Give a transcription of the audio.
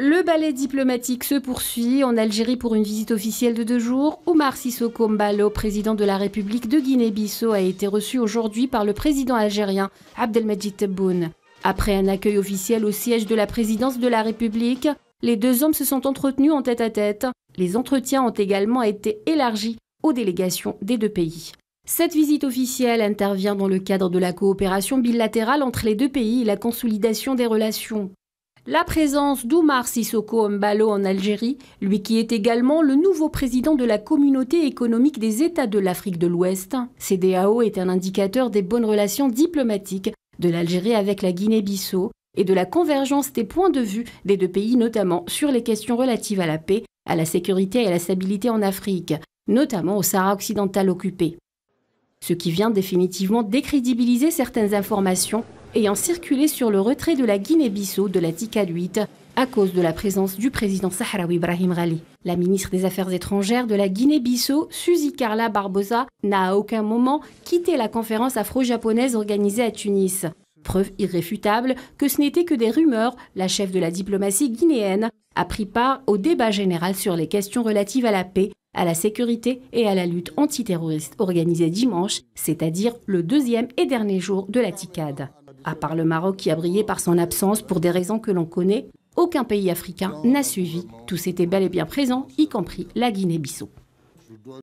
Le ballet diplomatique se poursuit en Algérie pour une visite officielle de deux jours. Oumar Sissoko Mbalo, président de la République de Guinée-Bissau, a été reçu aujourd'hui par le président algérien Abdelmajid Tebboune. Après un accueil officiel au siège de la présidence de la République, les deux hommes se sont entretenus en tête à tête. Les entretiens ont également été élargis aux délégations des deux pays. Cette visite officielle intervient dans le cadre de la coopération bilatérale entre les deux pays et la consolidation des relations. La présence d'Oumar Sissoko Mbalo en Algérie, lui qui est également le nouveau président de la communauté économique des États de l'Afrique de l'Ouest, CDAO est un indicateur des bonnes relations diplomatiques de l'Algérie avec la Guinée-Bissau et de la convergence des points de vue des deux pays, notamment sur les questions relatives à la paix, à la sécurité et à la stabilité en Afrique, notamment au Sahara occidental occupé. Ce qui vient définitivement décrédibiliser certaines informations ayant circulé sur le retrait de la Guinée-Bissau de la TICAD 8 à cause de la présence du président sahraoui Ibrahim Ghali. La ministre des Affaires étrangères de la Guinée-Bissau, Suzy Carla Barbosa, n'a à aucun moment quitté la conférence afro-japonaise organisée à Tunis. Preuve irréfutable que ce n'était que des rumeurs, la chef de la diplomatie guinéenne a pris part au débat général sur les questions relatives à la paix, à la sécurité et à la lutte antiterroriste organisée dimanche, c'est-à-dire le deuxième et dernier jour de la TICAD. À part le Maroc qui a brillé par son absence pour des raisons que l'on connaît, aucun pays africain n'a suivi. Tous étaient bel et bien présents, y compris la Guinée-Bissau.